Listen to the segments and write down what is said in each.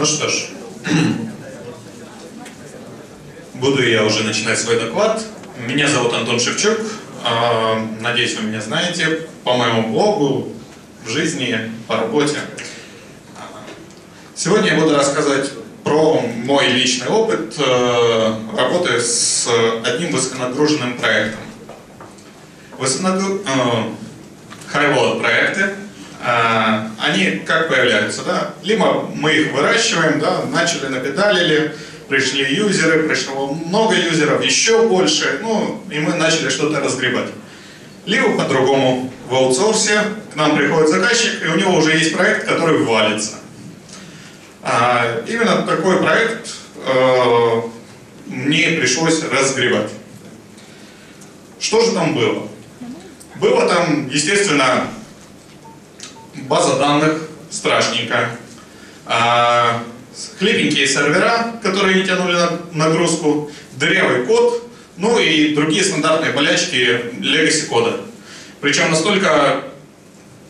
Ну что ж, буду я уже начинать свой доклад. Меня зовут Антон Шевчук. А, надеюсь, вы меня знаете по моему блогу, в жизни, по работе. Сегодня я буду рассказывать про мой личный опыт э, работы с одним высоконагруженным проектом. Высоконагруженный э, проекты они как появляются, да? Либо мы их выращиваем, да, начали, напедалили, пришли юзеры, пришло много юзеров, еще больше, ну, и мы начали что-то разгребать. Либо по-другому, в аутсорсе к нам приходит заказчик, и у него уже есть проект, который валится. А, именно такой проект э, мне пришлось разгребать. Что же там было? Было там, естественно, база данных страшненькая. А, хлебенькие сервера, которые не тянули нагрузку, дырявый код, ну и другие стандартные болячки legacy кода. Причем настолько,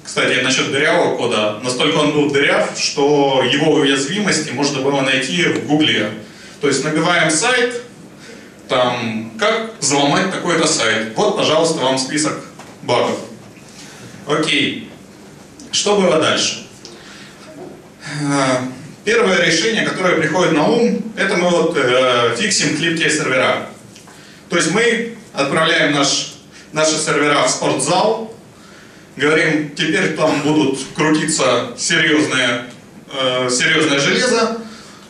кстати, насчет дырявого кода, настолько он был дыряв, что его уязвимости можно было найти в гугле. То есть набиваем сайт, там, как взломать такой-то сайт. Вот, пожалуйста, вам список багов. Окей. Что было дальше? Э, первое решение, которое приходит на ум, это мы вот э, фиксим клипкие сервера. То есть мы отправляем наш, наши сервера в спортзал, говорим, теперь там будут крутиться серьезное, э, серьезное железо,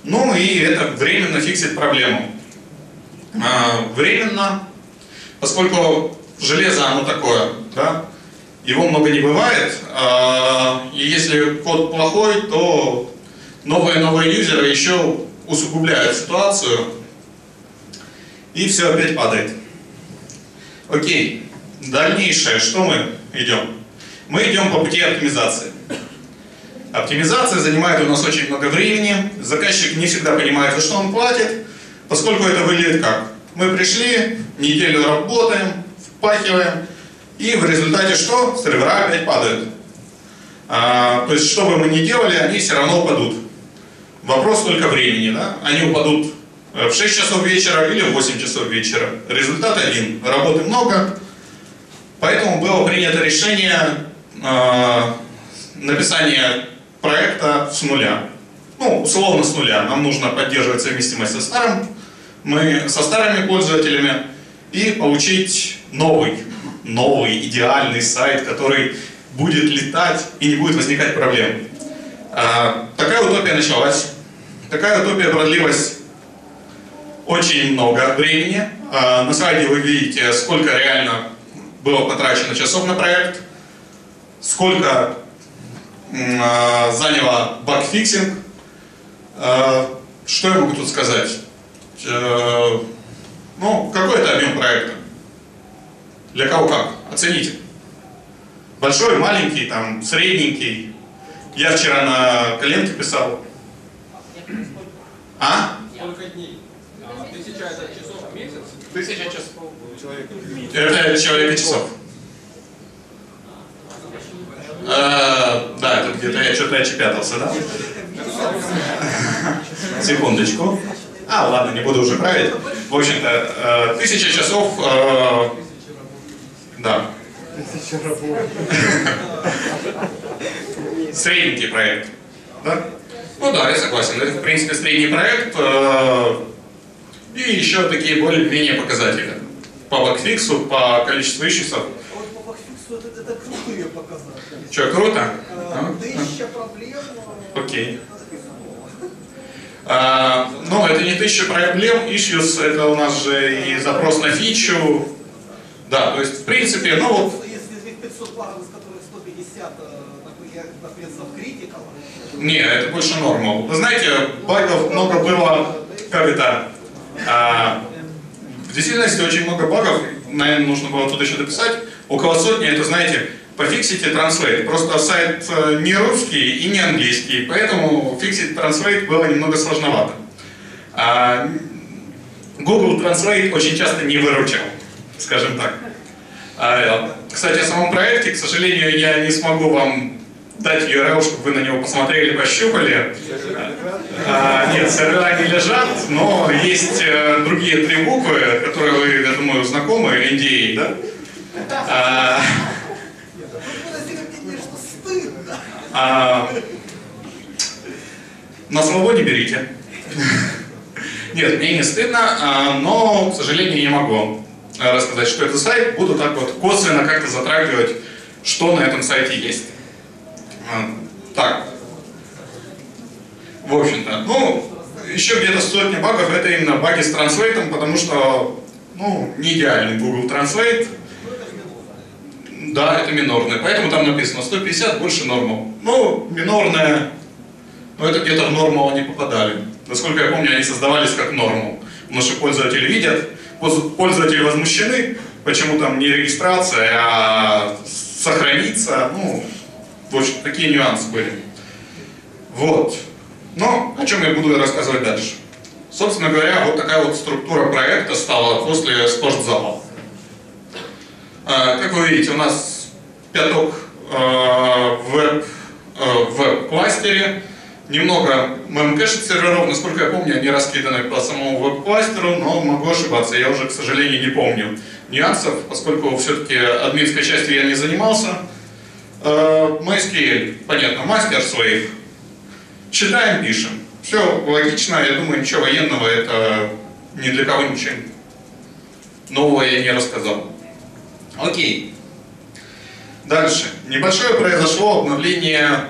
ну и это временно фиксит проблему. Э, временно, поскольку железо оно такое, да, его много не бывает, а, и если код плохой, то новые-новые юзеры еще усугубляют ситуацию, и все опять падает. Окей, дальнейшее, что мы идем? Мы идем по пути оптимизации. Оптимизация занимает у нас очень много времени, заказчик не всегда понимает, за что он платит, поскольку это выглядит как? Мы пришли, неделю работаем, впахиваем, и в результате что? Сервера опять падают. А, то есть, что бы мы ни делали, они все равно упадут. Вопрос только времени. Да? Они упадут э, в 6 часов вечера или в 8 часов вечера. Результат один. Работы много. Поэтому было принято решение э, написания проекта с нуля. Ну, условно с нуля. Нам нужно поддерживать совместимость со старым, мы со старыми пользователями и получить новый новый, идеальный сайт, который будет летать и не будет возникать проблем. А, такая утопия началась. Такая утопия продлилась очень много времени. А, на слайде вы видите, сколько реально было потрачено часов на проект, сколько а, заняло bugfixing. Что я могу тут сказать? Э, ну, какой это объем проекта? Для кого как? Оцените. Большой, маленький, там, средненький. Я вчера на коленке писал. А? Сколько дней? Тысяча это часов в месяц? Тысяча часов. Это человека часов. А, да, это где-то я что-то очепятался, да? Секундочку. А, ладно, не буду уже править. В общем-то, э, тысяча часов э, да. Средненький проект. Да? Ну да, я согласен. Это, в принципе, средний проект. Э, и еще такие более-менее показатели. По бакфиксу, по количеству ищусов. А вот по бакфиксу это, это крутые показатели. Что, круто? А, тысяча проблем. Окей. А, но это не тысяча проблем, issues это у нас же и запрос на фичу, да, то есть, в принципе, ну вот... Если 500 багов, из которых 150, например, критикал... Не, это больше норма. Вы знаете, багов много было, как это... А, в действительности очень много багов, наверное, нужно было тут еще дописать. Около сотни, это, знаете, пофиксите транслейт. Просто сайт э, не русский и не английский, поэтому фиксить транслейт было немного сложновато. А, Google Translate очень часто не выручал скажем так. А, кстати, о самом проекте, к сожалению, я не смогу вам дать URL, чтобы вы на него посмотрели, пощупали. А, нет, сервера не лежат, но есть э, другие три буквы, которые вы, я думаю, знакомы, NDA, да? А, а, на свободе берите. Нет, мне не стыдно, а, но, к сожалению, не могу рассказать, что это за сайт. Буду так вот косвенно как-то затрагивать, что на этом сайте есть. А, Так. В общем-то, ну, еще где-то сотня багов, это именно баги с транслейтом, потому что, ну, не идеальный Google Translate. Да, это минорное, поэтому там написано 150 больше нормал. Ну, минорное, ну это где-то в нормал они попадали. Насколько я помню, они создавались как нормал. Что пользователи видят, пользователи возмущены, почему там не регистрация, а сохраниться, ну, в общем, такие нюансы были. Вот. Но о чем я буду рассказывать дальше. Собственно говоря, вот такая вот структура проекта стала после спортзала. А, Как вы видите, у нас пяток а, в в веб-кластере, немного мемкэша серверов, насколько я помню, они раскиданы по самому веб-кластеру, но могу ошибаться, я уже, к сожалению, не помню нюансов, поскольку все-таки админской частью я не занимался. MySQL, понятно, мастер своих. Читаем, пишем. Все логично, я думаю, ничего военного, это ни для кого ничего нового я не рассказал. Окей. Дальше. Небольшое произошло обновление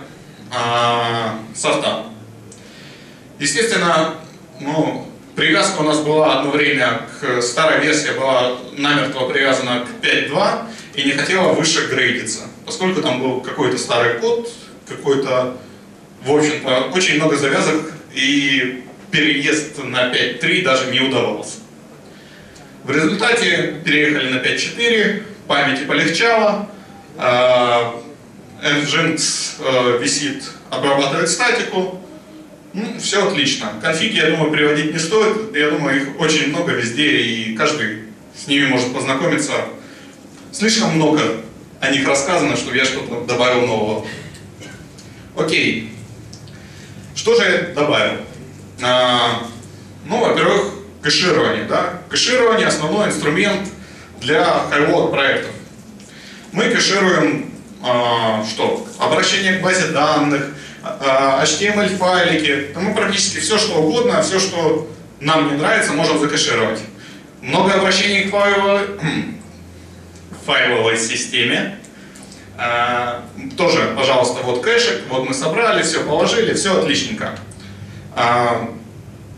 софта. Естественно, ну, привязка у нас была одно время к старой версии, была намертво привязана к 5.2 и не хотела выше грейдиться, поскольку там был какой-то старый код, какой-то, в общем-то, очень много завязок и переезд на 5.3 даже не удавался. В результате переехали на 5.4, памяти полегчало, а, Nginx э, висит, обрабатывает статику, ну, все отлично. Конфиги, я думаю, приводить не стоит, я думаю, их очень много везде, и каждый с ними может познакомиться. Слишком много о них рассказано, чтобы я что-то добавил нового. Окей. Что же я добавил? А, ну, во-первых, кэширование. Да? Кэширование – основной инструмент для high проектов. Мы кэшируем что? Обращение к базе данных, а, HTML-файлики. Мы практически все, что угодно, все, что нам не нравится, можем закэшировать. Много обращений к файловой, файловой системе. А, тоже, пожалуйста, вот кэшик, вот мы собрали, все положили, все отличненько. А,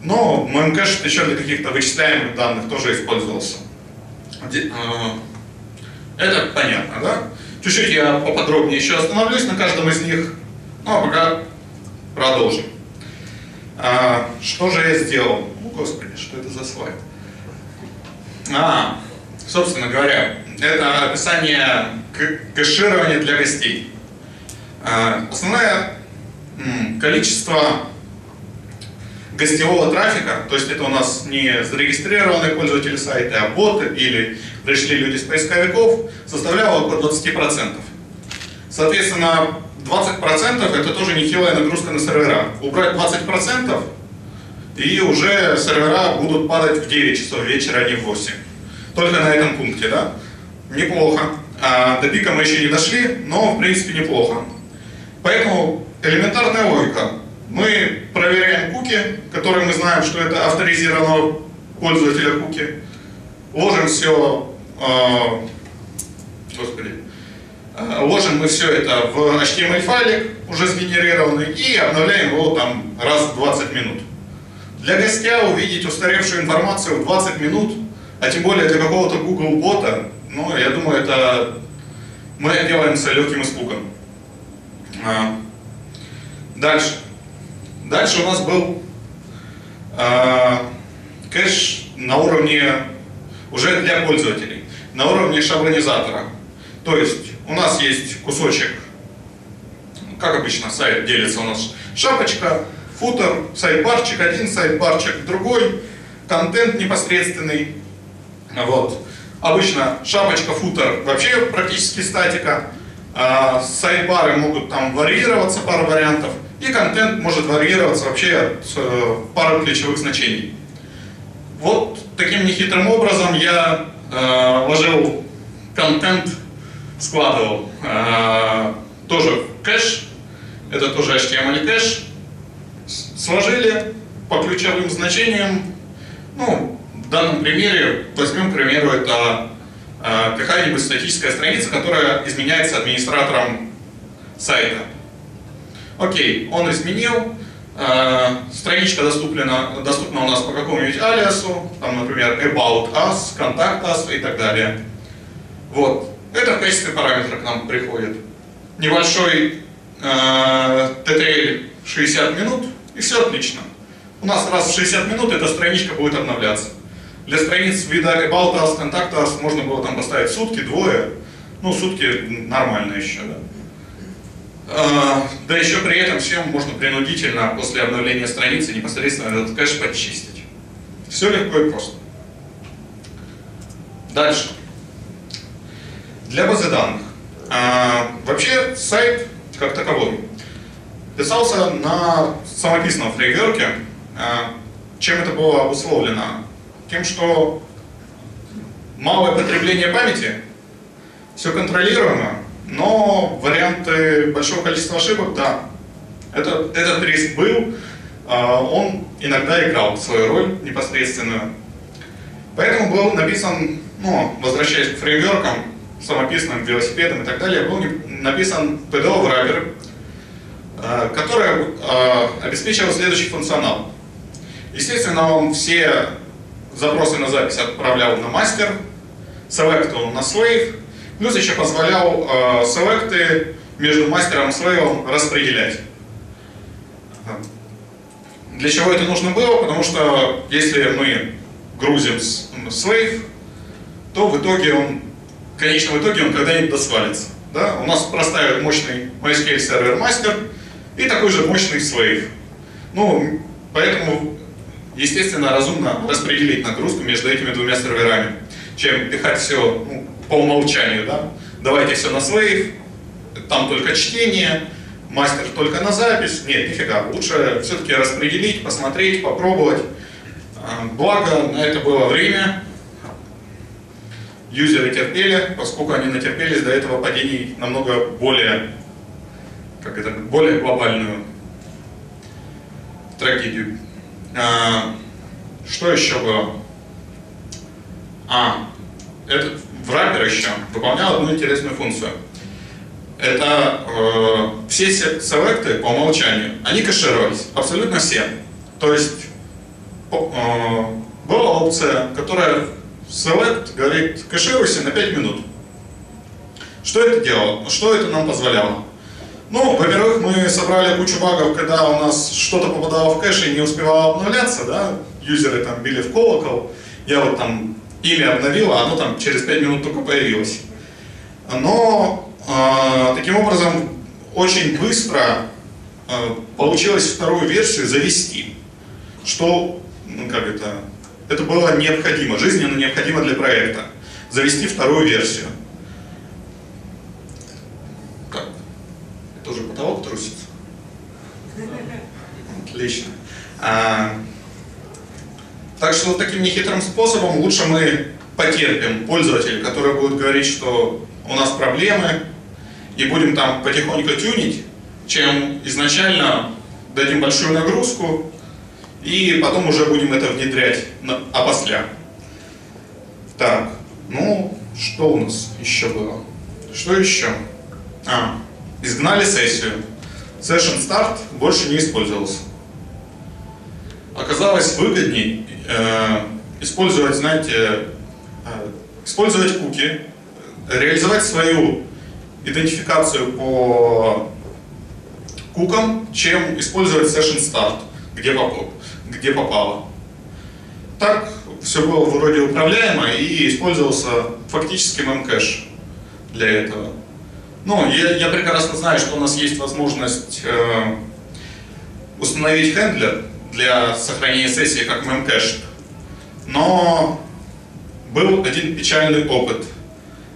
но memcache еще для каких-то вычисляемых данных тоже использовался. А, Это понятно, да? Чуть-чуть я поподробнее еще остановлюсь на каждом из них, ну а пока продолжим. А, что же я сделал? Ну, господи, что это за слайд? А, собственно говоря, это описание кэширования для гостей. А, Основное количество гостевого трафика, то есть это у нас не зарегистрированные пользователи сайта, а боты или пришли люди с поисковиков, составляло около 20%. Соответственно, 20% это тоже нехилая нагрузка на сервера. Убрать 20% и уже сервера будут падать в 9 часов вечера, а не в 8. Только на этом пункте, да? Неплохо. А, до пика мы еще не дошли, но в принципе неплохо. Поэтому элементарная логика. Мы проверяем куки, которые мы знаем, что это авторизированного пользователя куки. Ложим все, господи, а, ложим мы все это в HTML файлик, уже сгенерированный, и обновляем его там раз в 20 минут. Для гостя увидеть устаревшую информацию в 20 минут, а тем более для какого-то Google бота, ну, я думаю, это мы делаем с легким испугом. А, Дальше. Дальше у нас был а, кэш на уровне уже для пользователей, на уровне шаблонизатора. То есть у нас есть кусочек, как обычно сайт делится у нас шапочка, футер, сайт-барчик один, сайт-барчик другой, контент непосредственный. Вот. Обычно шапочка, футер вообще практически статика. А, Сайдбары могут там варьироваться, пара вариантов, и контент может варьироваться вообще от э, пары ключевых значений. Вот таким нехитрым образом я э, ложил контент, складывал э, тоже кэш, это тоже HTML кэш, сложили по ключевым значениям, ну, в данном примере возьмем, к примеру, это э, какая-нибудь статическая страница, которая изменяется администратором сайта. Окей, он изменил, э, страничка доступна, доступна у нас по какому-нибудь алиасу, там, например, about us, contact us и так далее. Вот, это в качестве параметра к нам приходит. Небольшой э, TTL 60 минут, и все отлично. У нас раз в 60 минут эта страничка будет обновляться. Для страниц вида About Us, Contact Us можно было там поставить сутки, двое. Ну, сутки нормально еще, да. А, Да еще при этом всем можно принудительно после обновления страницы непосредственно этот кэш подчистить. Все легко и просто. Дальше. Для базы данных. А, Вообще сайт как таковой писался на самописном фреймворке. А, Чем это было обусловлено? Тем, что малое потребление памяти, все контролируемо, но варианты большого количества ошибок, да, это, этот риск был, а, он иногда играл свою роль непосредственную. Поэтому был написан, ну, возвращаясь к фреймворкам, самописным велосипедам и так далее, был написан PDO wrapper, э, который э, обеспечивал следующий функционал. Естественно, он все запросы на запись отправлял на мастер, селектил на slave, плюс еще позволял э, селекты между мастером и слейвом распределять. Для чего это нужно было? Потому что если мы грузим с- slave, то в итоге он, в конечном итоге он когда-нибудь досвалится. Да? У нас простая мощный MySQL сервер мастер и такой же мощный slave. Ну, поэтому, естественно, разумно распределить нагрузку между этими двумя серверами, чем пихать все ну, по умолчанию. Да? Давайте все на slave, там только чтение, мастер только на запись. Нет, нифига. Лучше все-таки распределить, посмотреть, попробовать. А, Благо, на это было время. Юзеры терпели, поскольку они натерпелись до этого падений намного более, как это, более глобальную трагедию. А, что еще было? А, этот враппер еще выполнял одну интересную функцию. Это э, все се- селекты по умолчанию, они кэшировались, абсолютно все. То есть э, была опция, которая select говорит, кэшируйся на 5 минут. Что это делало? Что это нам позволяло? Ну, во-первых, мы собрали кучу багов, когда у нас что-то попадало в кэш и не успевало обновляться, да, юзеры там били в колокол, я вот там имя обновил, а оно там через 5 минут только появилось. Но э, таким образом очень быстро э, получилось вторую версию завести, что, ну как это, это было необходимо, жизненно необходимо для проекта, завести вторую версию. Так, это уже потолок трусится. Отлично. Так что вот таким нехитрым способом лучше мы потерпим пользователя, который будет говорить, что у нас проблемы, и будем там потихоньку тюнить, чем изначально дадим большую нагрузку, и потом уже будем это внедрять на, опосля. Так, ну, что у нас еще было? Что еще? А, изгнали сессию. Session Start больше не использовался. Оказалось выгодней использовать, знаете, э, использовать куки, реализовать свою идентификацию по кукам, чем использовать Session Start, где, попало, где попало. Так все было вроде управляемо и использовался фактически memcache для этого. Ну, я, я прекрасно знаю, что у нас есть возможность э, установить хендлер для сохранения сессии как memcache, но был один печальный опыт,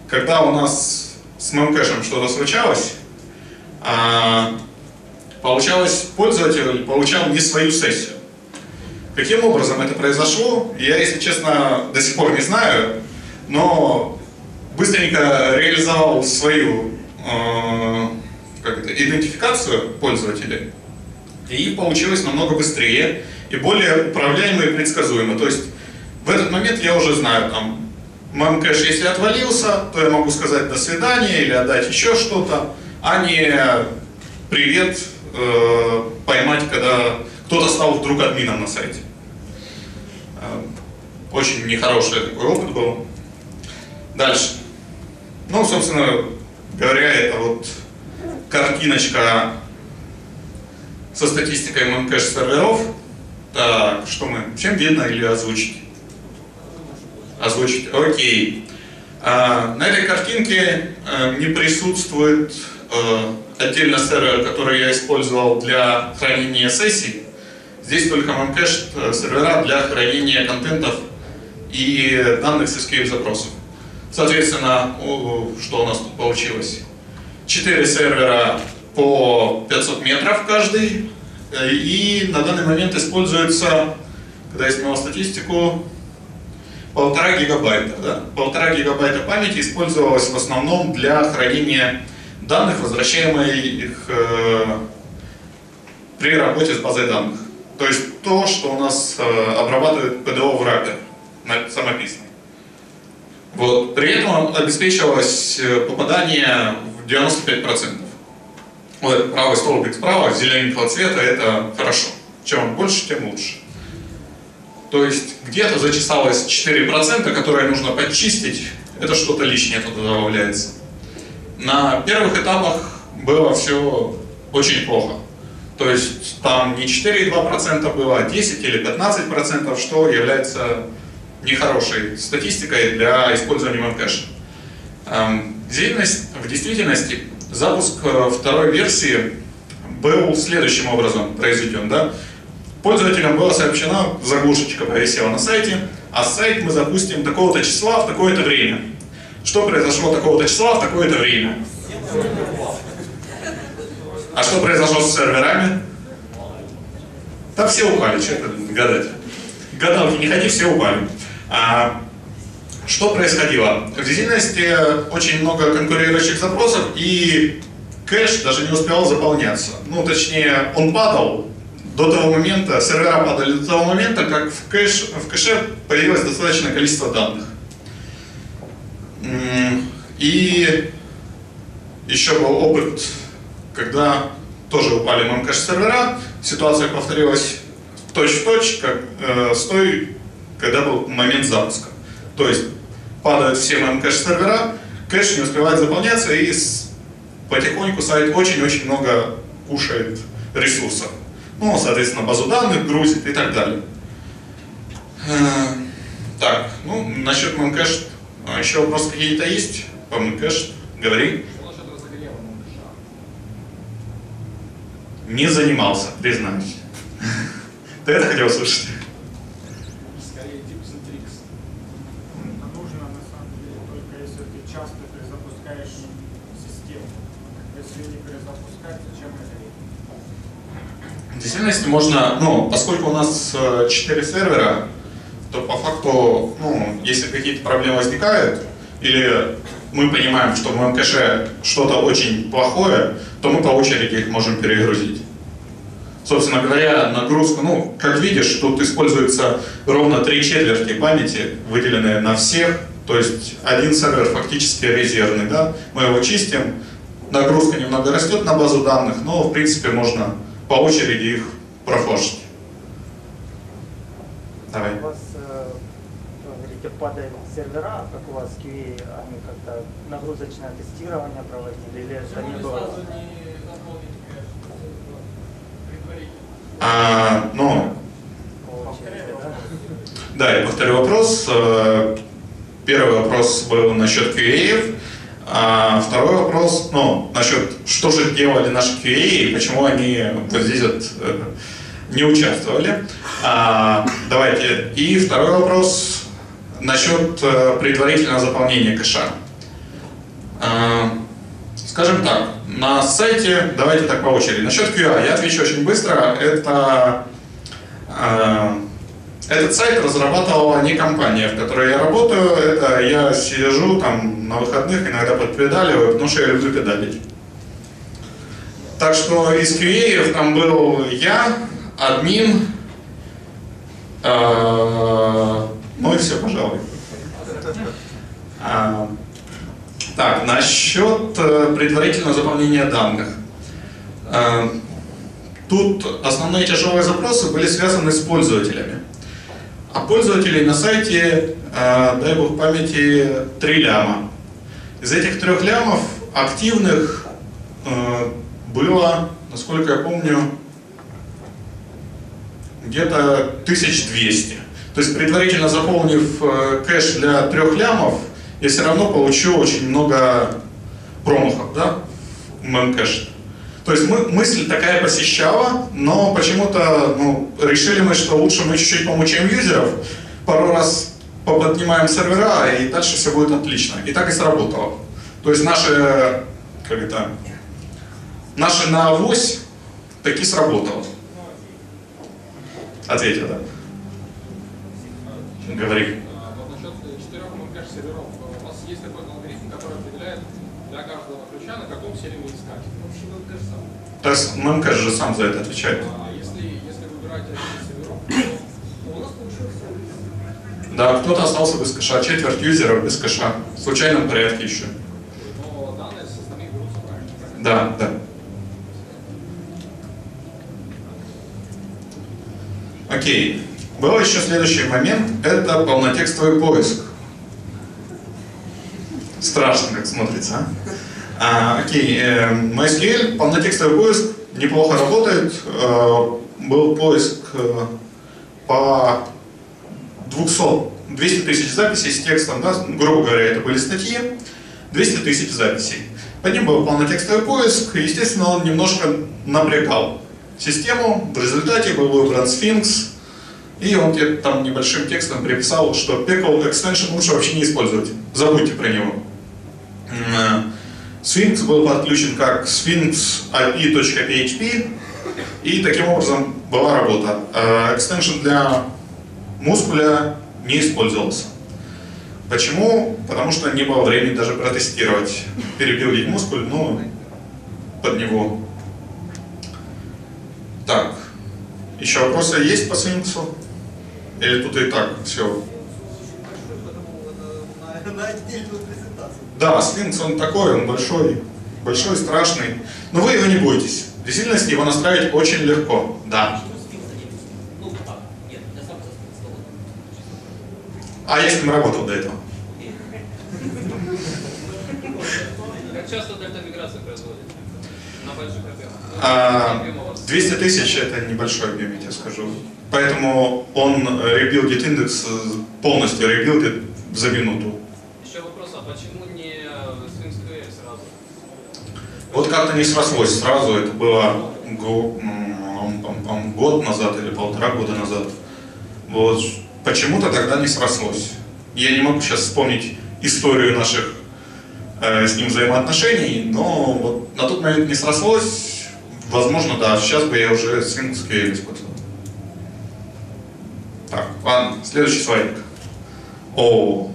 когда у нас с кэшем что-то случалось, а, получалось, пользователь получал не свою сессию. Каким образом это произошло, я, если честно, до сих пор не знаю, но быстренько реализовал свою э, как это, идентификацию пользователей, и получилось намного быстрее и более управляемо и предсказуемо. То есть в этот момент я уже знаю, там, мемкэш, если отвалился, то я могу сказать до свидания или отдать еще что-то, а не привет э, поймать, когда кто-то стал вдруг админом на сайте. Э, очень нехороший такой опыт был. Дальше. Ну, собственно говоря, это вот картиночка со статистикой мемкэш серверов. Так, что мы? Всем видно или озвучить? Озвучить. Окей. А, на этой картинке а, не присутствует а, отдельно сервер, который я использовал для хранения сессий. Здесь только мемкэш сервера для хранения контентов и данных с SQL запросов. Соответственно, что у нас тут получилось? Четыре сервера по 500 метров каждый. И на данный момент используется, когда я снимал статистику, полтора гигабайта. Да? Полтора гигабайта памяти использовалось в основном для хранения данных, возвращаемых э, при работе с базой данных. То есть то, что у нас э, обрабатывает PDO wrapper самописный. Вот. При этом обеспечивалось э, попадание в 95%. Вот этот правый столбик справа, зелененького цвета, это хорошо. Чем больше, тем лучше. То есть где-то зачесалось 4%, которые нужно подчистить, это что-то лишнее туда добавляется. На первых этапах было все очень плохо. То есть там не 4,2% было, а 10 или 15%, что является нехорошей статистикой для использования мемкэша. Эм, в действительности запуск э, второй версии был следующим образом произведен. Да? Пользователям была сообщена заглушечка повисела на сайте, а сайт мы запустим такого-то числа в такое-то время. Что произошло такого-то числа в такое-то время? А что произошло с серверами? Да все упали, что это гадать. Гадалки не ходи, все упали. А, что происходило? В действительности очень много конкурирующих запросов, и кэш даже не успевал заполняться. Ну, точнее, он падал до того момента, сервера падали до того момента, как в, кэш, в кэше появилось достаточное количество данных. И еще был опыт, когда тоже упали мемкэш сервера, ситуация повторилась точь-в-точь, как э, с той, когда был момент запуска. То есть падают все мемкэш сервера, кэш не успевает заполняться и потихоньку сайт очень-очень много кушает ресурсов. Ну, соответственно, базу данных грузит и так далее. Э, так, ну, насчет мемкэш, а еще вопросы какие-то есть по мемкэш? Говори. Не занимался, признаюсь. Ты это хотел услышать? действительности можно, ну, поскольку у нас 4 э, сервера, то по факту, ну, если какие-то проблемы возникают, или мы понимаем, что в моем кэше что-то очень плохое, то мы по очереди их можем перегрузить. Собственно говоря, нагрузка, ну, как видишь, тут используется ровно три четверти памяти, выделенные на всех, то есть один сервер фактически резервный, да, мы его чистим, нагрузка немного растет на базу данных, но в принципе можно по очереди их профлошить. Давай. У вас, э, говорите, падают сервера, как у вас QA, они как-то нагрузочное тестирование проводили или это не было? А, ну, да, я повторю вопрос. Э, первый вопрос был насчет QA. А второй вопрос, ну, насчет, что же делали наши QA и почему они вот здесь вот э, не участвовали. А, давайте. И второй вопрос насчет э, предварительного заполнения кэша. А, Скажем так, на сайте, давайте так по очереди. Насчет QA я отвечу очень быстро. Это э, этот сайт разрабатывала не компания, в которой я работаю. Это я сижу там на выходных, иногда подпедаливаю, потому что я люблю педалить. Так что из QA там был я, админ, э, ну и все, пожалуй. Так, насчет э, предварительного заполнения данных. Э, Тут основные тяжелые запросы были связаны с пользователями. А пользователей на сайте, э, дай бог памяти, 3 ляма. Из этих трех лямов активных было, насколько я помню, где-то 1200. То есть предварительно заполнив кэш для трех лямов, я все равно получу очень много промахов да, в мемкэш. То есть мы, мысль такая посещала, но почему-то ну, решили мы, что лучше мы чуть-чуть помучаем юзеров, пару раз поподнимаем сервера, и дальше все будет отлично. И так и сработало. То есть наши, как это, наши на авось таки сработало. Ответил, да? Говори. А, Вот насчет четырех МКш серверов. У вас есть какой-то алгоритм, который определяет для каждого искать? Вообще, ну, сам. То есть ММК же сам за это отвечает. А если, если выбирать серверов, то у нас получился Да, кто-то остался без кэша, четверть юзеров без кэша. В случайном порядке еще. но данные с остальных берутся правильно. Да, да. Окей. Был еще следующий момент. Это полнотекстовый поиск. Страшно, как смотрится, а? А, окей, э, MySQL, полнотекстовый поиск неплохо работает. Э, был поиск э, по 200, 200 тысяч записей с текстом, да, грубо говоря, это были статьи, 200 тысяч записей. Под ним был полнотекстовый поиск, естественно, он немножко напрягал систему. В результате был выбран Sphinx, и он тебе там небольшим текстом приписал, что Pickle Extension лучше вообще не использовать. Забудьте про него. Sphinx был подключен как Sphinx API.php, и таким образом была работа. Э, Экстеншн для мускуля не использовался. Почему? Потому что не было времени даже протестировать. Перебилдить мускуль, ну, под него. Так, еще вопросы есть по Sphinx? Или тут и так все? на, отдельную. Да, Sphinx он такой, он большой, большой, страшный. Но вы его не бойтесь. В действительности его настраивать очень легко. Да. А я с ним работал до этого. Как часто дельта-миграция происходит? На больших объемах? А, Объем у вас? 200 тысяч это небольшой объем, я тебе скажу. Поэтому он ребилдит индекс, э, полностью ребилдит за минуту. Еще вопрос, а почему не Sphinx QA сразу? Вот как-то не срослось сразу, это было год назад или полтора года назад. Вот. Почему-то тогда не срослось. Я не могу сейчас вспомнить историю наших э, с ним взаимоотношений, но вот на тот момент не срослось. Возможно, да, сейчас бы я уже Sphinx QA использовал. Так, ладно, следующий слайд. О,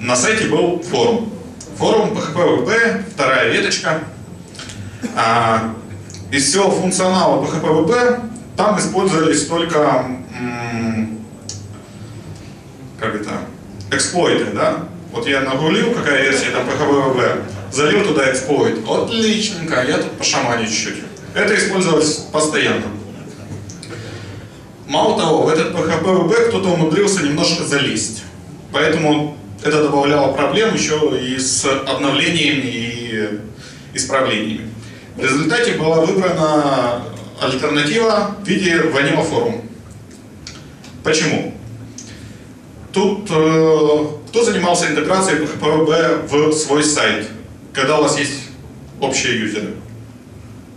на сайте был форум. Форум PHP-VB, вторая веточка. А, из всего функционала PHP-VB там использовались только, как это, эксплойты, да? Вот я нагулил, какая версия там PHP-VB, залил туда эксплойт. Отличненько, я тут пошаманю чуть-чуть. Это использовалось постоянно. Мало того, в этот PHP-VB кто-то умудрился немножко залезть. Поэтому это добавляло проблем еще и с обновлениями и исправлениями. В результате была выбрана альтернатива в виде Vanilla Forum. Почему? Тут э, кто занимался интеграцией PHP-VB в свой сайт, когда у вас есть общие юзеры?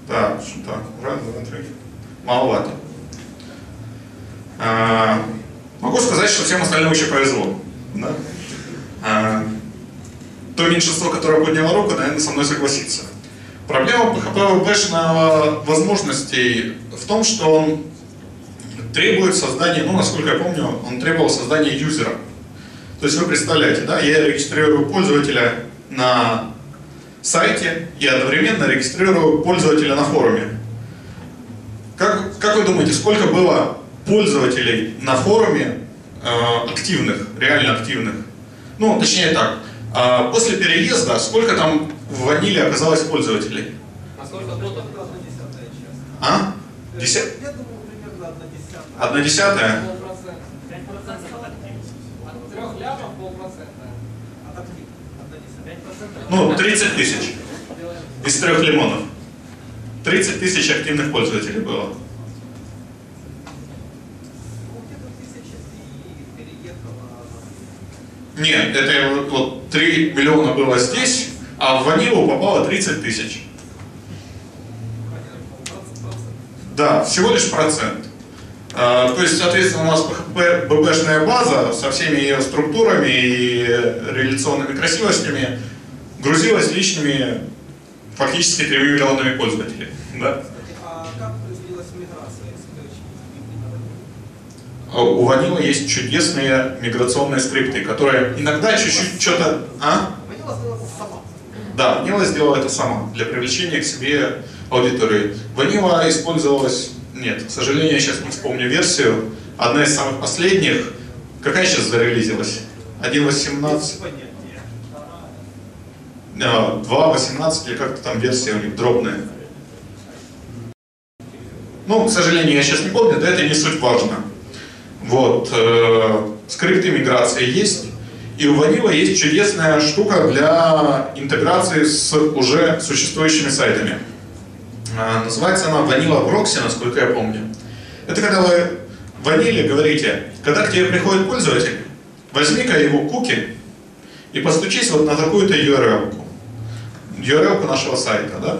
Так, так, раз, два, три. Маловато. А, могу сказать, что всем остальным еще повезло. Да? А, то меньшинство, которое подняло руку, наверное, со мной согласится. Проблема PHP возможностей в том, что он требует создания, ну, насколько я помню, он требовал создания юзера. То есть вы представляете, да, я регистрирую пользователя на сайте и одновременно регистрирую пользователя на форуме. Как, как вы думаете, сколько было пользователей на форуме э, активных, реально активных? Ну, точнее так, э, после переезда сколько там в ваниле оказалось пользователей? А сколько ботов? Одна десятая часть. А? Десят... Я думаю, примерно одна десятая. Одна десятая? Полпроцента. От трех лямов полпроцента. От актив. Одна десятая. Ну, 30 тысяч из трех лимонов. 30 тысяч активных пользователей было. Ну, где-то тысяча и переехала. Нет, это вот, вот 3 миллиона было здесь, а в ванилу попало 30 тысяч. Да, всего лишь процент. А, то есть, соответственно, у нас ББ ББшная база со всеми ее структурами и реляционными красивостями грузилась личными фактически 3 миллионами пользователей. Да? Кстати, а как произвелась миграция из PHP на Vanilla? А У Ванила есть чудесные миграционные скрипты, которые иногда чуть-чуть что-то... А? Да, Vanilla сделала это сама, для привлечения к себе аудитории. Vanilla использовалась... Нет, к сожалению, я сейчас не вспомню версию. Одна из самых последних. Какая сейчас зарелизилась? 1.18? Понятие. а, 2.18 или как-то там версия у них дробная. Ну, к сожалению, я сейчас не помню, да это не суть важно. Вот, э, скрипты миграции есть, и у Vanilla есть чудесная штука для интеграции с уже существующими сайтами. А, называется она Vanilla Proxy, насколько я помню. Это когда вы в Vanilla говорите, когда к тебе приходит пользователь, возьми-ка его куки и постучись вот на такую-то URL. -ку. URL нашего сайта, да?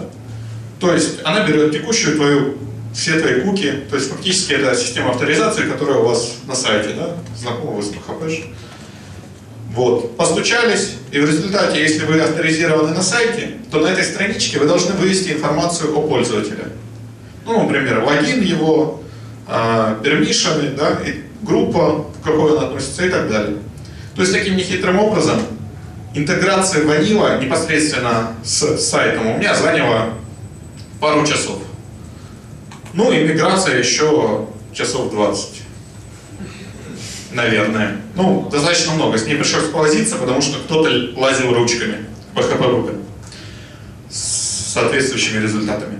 То есть она берет текущую твою, все твои куки, то есть фактически это система авторизации, которая у вас на сайте, да? Знакома вы с PHP. Вот, постучались, и в результате, если вы авторизированы на сайте, то на этой страничке вы должны вывести информацию о пользователе. Ну, например, логин его, пермишины, да, и группа, к какой он относится и так далее. То есть таким нехитрым образом интеграция Vanilla непосредственно с сайтом у меня заняла пару часов. Ну и миграция еще часов 20. Наверное. Ну, достаточно много. С ней пришлось повозиться, потому что кто-то лазил ручками по ХПВП с соответствующими результатами.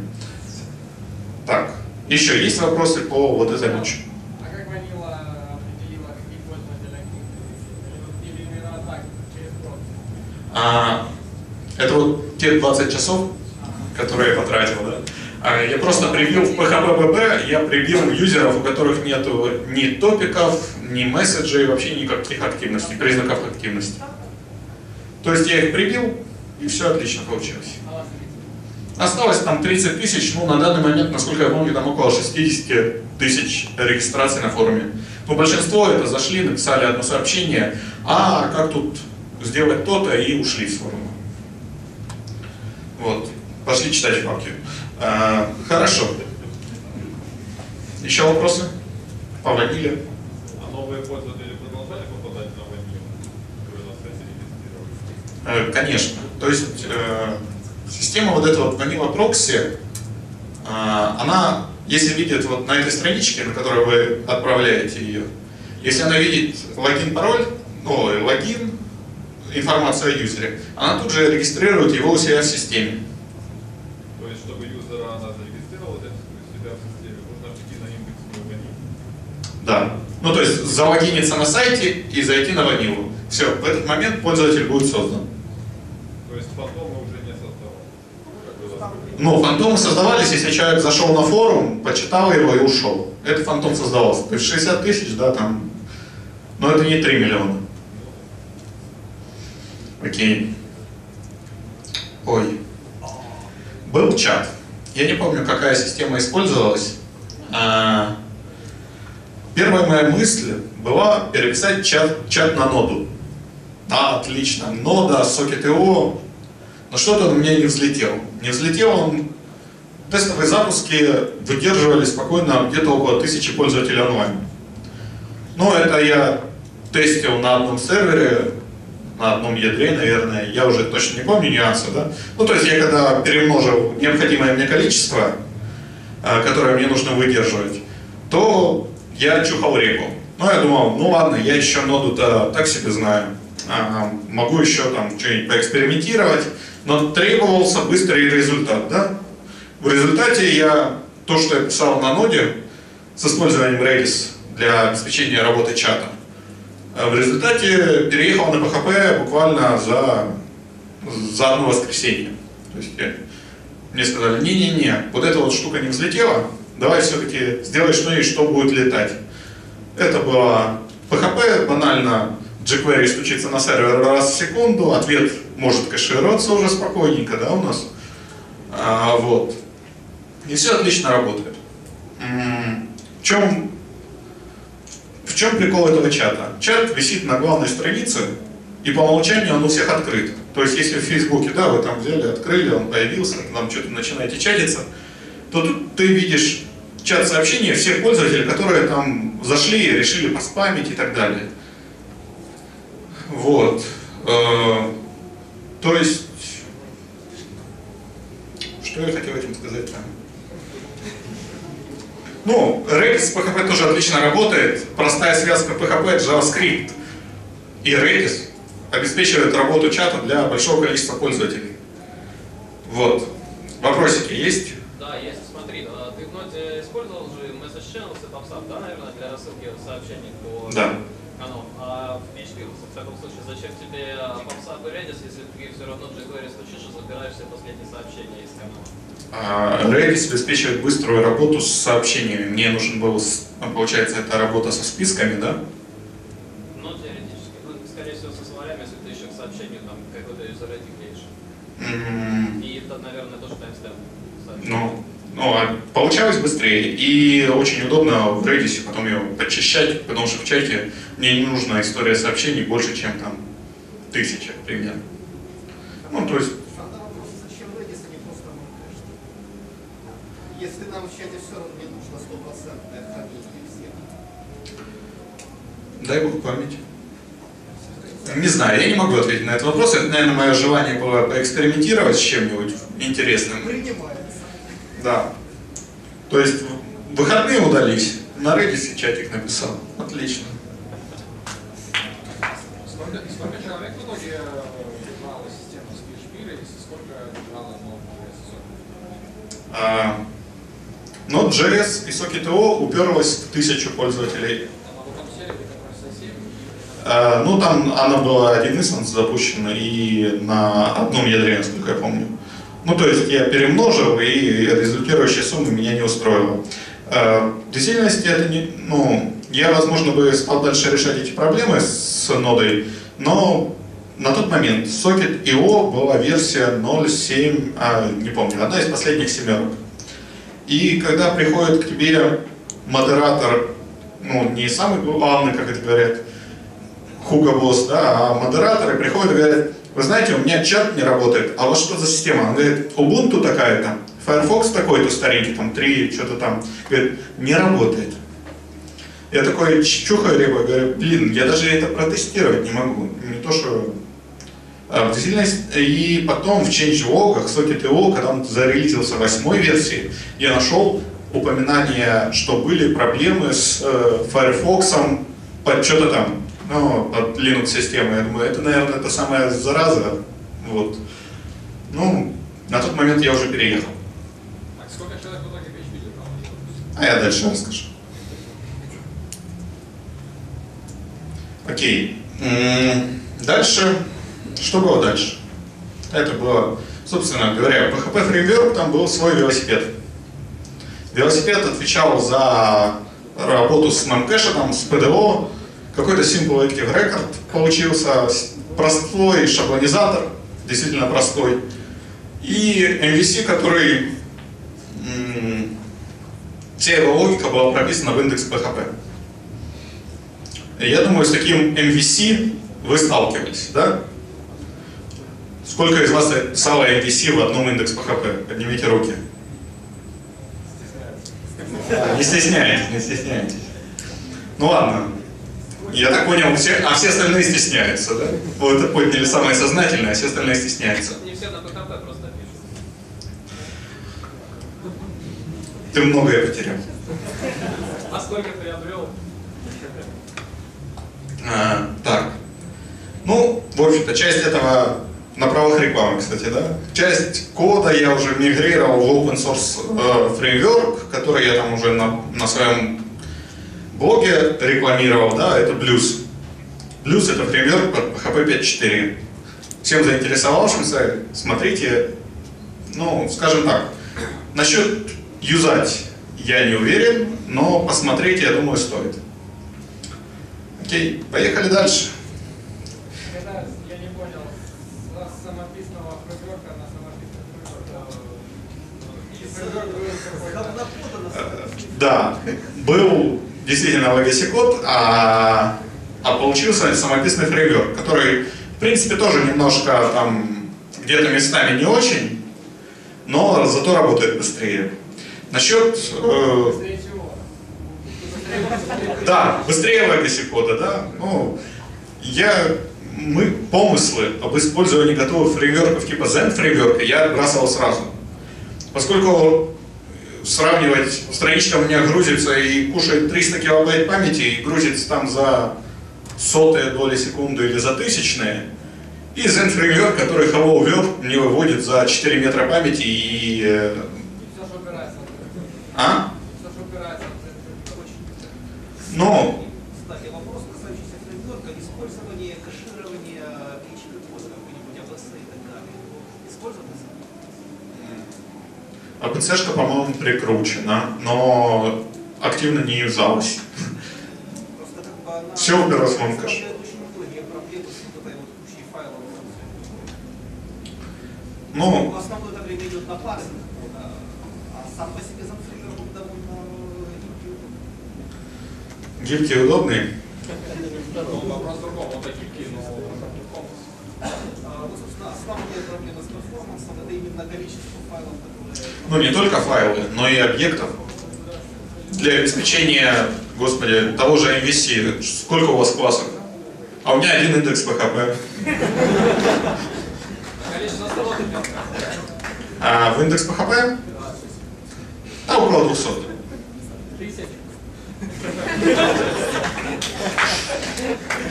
Так, еще есть вопросы по вот этой ночи? А прокси? А, это вот те 20 часов, которые я потратил, да? А, я просто прибил в PHP я прибил юзеров, у которых нет ни топиков, ни месседжей, вообще никаких активностей, признаков активности. То есть я их прибил, и все отлично получилось. Осталось там 30 тысяч, ну на данный момент, насколько я помню, там около 60 тысяч регистраций на форуме. Но большинство это зашли, написали одно сообщение, а как тут сделать то-то и ушли с форума. Вот. Пошли читать папки. А, хорошо. Еще вопросы? По ваниле? А новые пользователи продолжали попадать на ваниль, которые на сайте регистрировались? Э, Конечно. То есть э, система вот этого Vanilla Proxy, э, она, если видит вот на этой страничке, на которой вы отправляете ее, если она видит логин, пароль, ну, логин, информацию о юзере, она тут же регистрирует его у себя в системе. То есть, чтобы юзера она зарегистрировала у себя в системе, нужно ввести на индекс свой ваниль. Да. Ну, то есть залогиниться на сайте и зайти на ванилу. Все, в этот момент пользователь будет создан. То есть фантомы уже не создавал. Как было. Ну, фантомы создавались, если человек зашел на форум, почитал его и ушел. Это фантом создавался. То есть 60 тысяч, да, там. Но это не 3 миллиона. Окей. Ой. Был чат. Я не помню, какая система использовалась. Первая моя мысль была переписать чат, чат на ноду. да, отлично, нода, Socket.io, но что-то он у меня не взлетел. Не взлетел он, тестовые запуски выдерживали спокойно где-то около тысячи пользователей онлайн. Ну, это я тестил на одном сервере, на одном ядре, наверное, я уже точно не помню нюансы, да? Ну, то есть я когда перемножил необходимое мне количество, а, которое мне нужно выдерживать, то я чухал реку. Ну, я думал, ну ладно, я еще ноду-то так себе знаю, а, могу еще там что-нибудь поэкспериментировать, но требовался быстрый результат, да? В результате я то, что я писал на ноде с использованием Redis для обеспечения работы чата, а в результате переехал на PHP буквально за, за одно воскресенье. То есть я, мне сказали, не-не-не, вот эта вот штука не взлетела, давай все-таки сделай что-нибудь, что будет летать. Это было PHP, банально jQuery стучится на сервер раз в секунду, ответ может кэшироваться уже спокойненько, да, у нас. А, вот. И все отлично работает. В чем в чем прикол этого чата? Чат висит на главной странице, и по умолчанию он у всех открыт. То есть, если в Фейсбуке, да, вы там взяли, открыли, он появился, там что-то начинаете чатиться, то тут ты видишь чат сообщений всех пользователей, которые там зашли решили поспамить и так далее. Вот. Э, то есть, что я хотел этим сказать там? Ну, Redis с PHP тоже отлично работает. Простая связка PHP, JavaScript и Redis обеспечивает работу чата для большого количества пользователей. Вот. Вопросики есть. Смотри, а ты в ноте использовал же message channels и PubSub, да, рассылки сообщений по Да. каналам. А в PHP, в таком случае, зачем тебе PubSub и Redis, если ты все равно jQuery стучишь и забираешь все последние сообщения из канала? А, Redis обеспечивает быструю работу с сообщениями. Мне нужен был, ну, получается, это работа со списками, да? Ну, теоретически. Ну, скорее всего, со словарями, если ты еще к сообщению там какой-то user ID клеишь. М, И это, наверное, тоже таймстемп. Ну, ну, а получалось быстрее. И очень удобно в Redis потом ее подчищать, потому что в чате мне не нужна история сообщений больше, чем там тысяча примерно. Ну, то есть, а? Если нам в чате все равно не нужно стопроцентное хранение всех. дай бог памяти. Не знаю, я не могу ответить на этот вопрос. Это, наверное, мое желание было поэкспериментировать с чем-нибудь интересным. Принимается. Да. То есть выходные удались. На Redis чатик написал. Отлично. Сколько, сколько человек в итоге э, держала система с PHP, и сколько держала Node.js? А, Node.js и Socket.io уперлась в тысячу пользователей. А, ну, там она была один инстанс запущена и на одном ядре, насколько я помню. Ну, то есть я перемножил, и результирующая сумма меня не устроила. В действительности это не, ну, я, возможно, бы стал дальше решать эти проблемы с нодой, но на тот момент Socket.io была версия 0.7, а, не помню, одна из последних семерок. И когда приходит к тебе модератор, ну, не самый главный, как это говорят, Хуга Босс, да, а модераторы приходят и говорят, вы знаете, у меня чат не работает, а у что за система? Он говорит, Ubuntu такая-то, Firefox такой-то старенький, там, 3, что-то там. Говорит, не работает. Я такой чухаю репу, говорю, блин, я даже это протестировать не могу. Не то, что... А, в действительности, и потом в changelog'ах Socket.io, когда он зарелизился в восьмой версии, я нашел упоминание, что были проблемы с э, Firefox под что-то там, ну, под Linux-системой. Я думаю, это, наверное, это самая зараза. Вот. Ну, на тот момент я уже переехал. А я дальше расскажу. Окей. Дальше. Что было дальше? Это было, собственно говоря, PHP фреймворк, там был свой велосипед. Велосипед отвечал за работу с memcache, с PDO, какой-то Simple Active Record получился, простой шаблонизатор, действительно простой, и MVC, который вся его логика была прописана в индекс PHP. Я думаю, с таким MVC вы сталкивались, да? Сколько из вас писало MVC в одном индекс PHP? Поднимите руки. Не стесняйтесь, не стесняйтесь. Ну ладно. Я так понял, все, а все остальные стесняются, да? Вот это подняли самое сознательное, а все остальные стесняются. Не все на PHP просто пишут. Ты многое потерял. А сколько приобрел? А, так. Ну, в общем-то, часть этого на правах рекламы, кстати, да. Часть кода я уже мигрировал в open source э, фреймворк, который я там уже на, на своем блоге рекламировал, да, это Blues. Blues это фреймворк под PHP 5.4. Всем заинтересовавшимся, смотрите, ну, скажем так, насчет юзать я не уверен, но посмотреть, я думаю, стоит. Окей, поехали дальше. Какой-то. Да, был действительно legacy код, а, а получился самописный фреймворк, который, в принципе, тоже немножко там где-то местами не очень, но зато работает быстрее. Насчет... э, да, быстрее legacy кода, да. Ну, я, мы помыслы об использовании готовых фреймворков типа Zen фреймворка я отбрасывал сразу. Поскольку сравнивать, страничка у меня грузится и кушает 300 килобайт памяти и грузится там за сотые доли секунды или за тысячные, и Zen фреймворк, который Hello World мне выводит за 4 метра памяти и... э, Все. А? Все, что упирается. Очень. Ну, Кстати, вопрос, касающийся фреймворка, использование кэширования PHP кода какой-нибудь ABS и так далее. Использовался? АПЦшка, по-моему, прикручена, но активно не юзалась. Всё упиралось в файлов. Ну, это время идет на кода, а сам по себе замфреймер он довольно гибкий. гибкий удобный. Вопрос в другом, он но Ну, собственно, основная проблема с перформансом это именно количество файлов. Ну, не только файлы, но и объектов. Для обеспечения, господи, того же MVC, сколько у вас классов? А у меня один индекс PHP. А в индекс PHP? Да, около 200. Тысяч.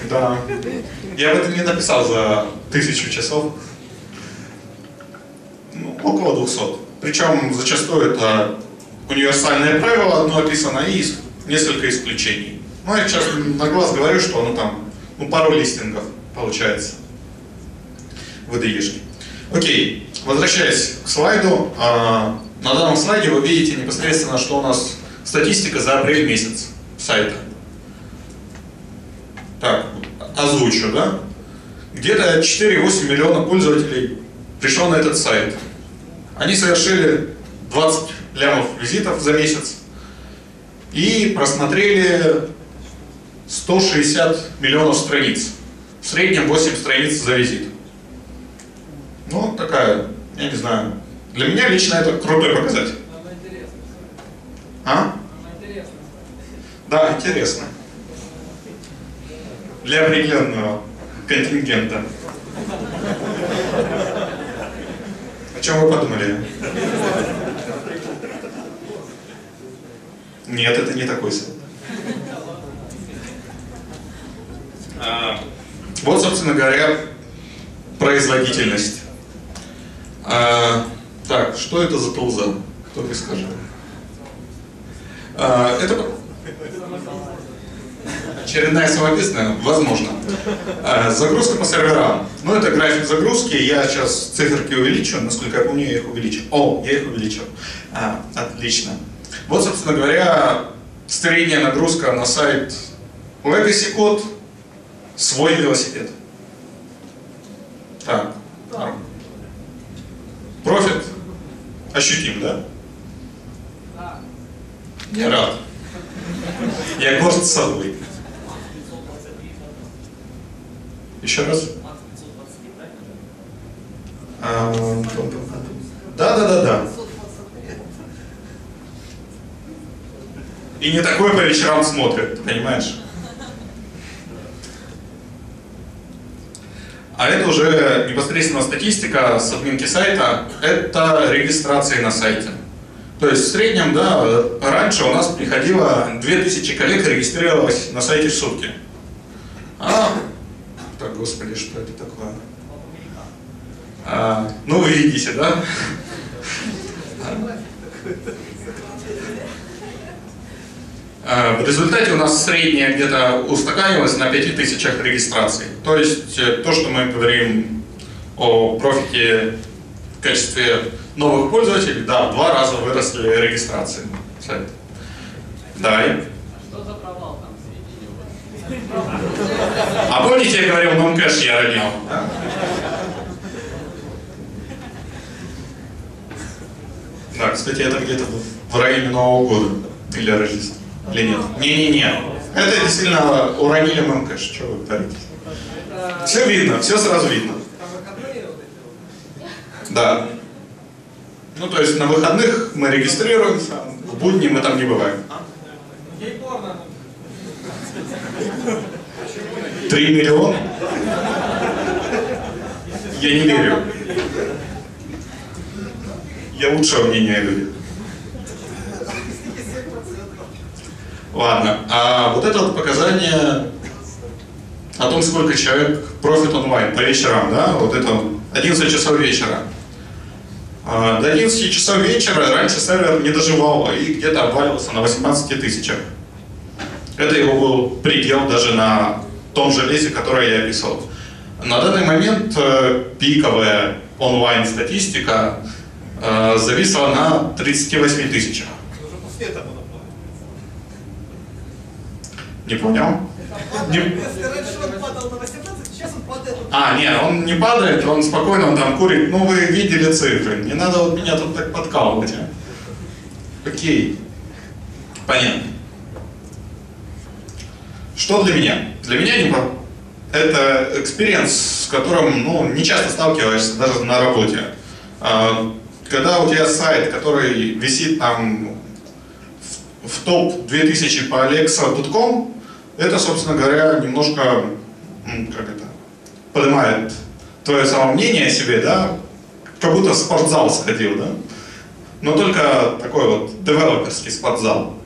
Да. Я об этом не написал за тысячу часов. Ну, около 200. Причем зачастую это универсальное правило, одно описано и несколько исключений. Ну, я сейчас на глаз говорю, что оно там, ну, пару листингов получается в IDE. Окей, возвращаясь к слайду. а, на данном слайде вы видите непосредственно, что у нас статистика за апрель месяц сайта. Так, озвучу, да? Где-то 4-8 миллиона пользователей пришло на этот сайт. Они совершили 20 лямов визитов за месяц и просмотрели 160 миллионов страниц. В среднем 8 страниц за визит. Ну, такая, я не знаю. Для меня лично это крутой показатель. А? Да, интересно. Для определенного контингента. Чем вы подумали? Нет, это не такой сайт. А, Вот, собственно говоря, производительность. А, так, что это за тулза? Кто мне скажет? А, это очередная самописная, возможно. А, загрузка по серверам. Ну, это график загрузки. Я сейчас циферки увеличу. Насколько я помню, я их увеличил. О, я их увеличил. А, отлично. Вот, собственно говоря, средняя нагрузка на сайт Legacy код, свой велосипед. Так. Профит ощутим, да? Да. Я рад. Я горд собой. Еще раз. Макс 520, правильно? А, Да, да, да, да. 520 лет. И не такой по вечерам смотрит, понимаешь? А это уже непосредственно статистика с админки сайта. Это регистрации на сайте. То есть в среднем, да, раньше у нас приходило 2000 коллег регистрировалось на сайте в сутки. А, господи, что это такое? А, ну, вы видите, да? А, В результате у нас средняя где-то устаканилась на 5000 регистраций. То есть э, то, что мы говорим о профите в качестве новых пользователей, да, в два раза выросли регистрации сайта и- А что за провал там в середине у вас? А помните, я говорил, non-кэш я ронял? да? Кстати, это где-то в- районе Нового года. Или Рождества. Или нет? Не-не-не. Это действительно уронили мемкэш. Что вы говорите? Все видно, все сразу видно. Да. Ну, то есть на выходных мы регистрируемся, в будни мы там не бываем. Три миллиона? Я не верю. Я лучшего мнения о людях. Ладно, а вот это вот показание о том, сколько человек профит онлайн по вечерам, да, вот это 11 часов вечера. А, До 11 часов вечера раньше сервер не доживал и где-то обваливался на 18 тысячах. Это его был предел даже на том железе, которое я описывал. На данный момент э, пиковая онлайн-статистика э, зависла на 38 тысячах. Не понял? Не- Если раньше он падал на 18, сейчас он падает на А, нет, он не падает, он спокойно, он там курит. Ну, вы видели цифры. Не надо вот меня тут так подкалывать. а. Окей. Понятно. Что для меня? Для меня не по- это experience, с которым ну, не часто сталкиваешься даже на работе. А, Когда у тебя сайт, который висит там в, топ 2000 по alexa.com, это, собственно говоря, немножко, как это, поднимает твое самомнение о себе, да, как будто в спортзал сходил, да, но только такой вот девелоперский спортзал.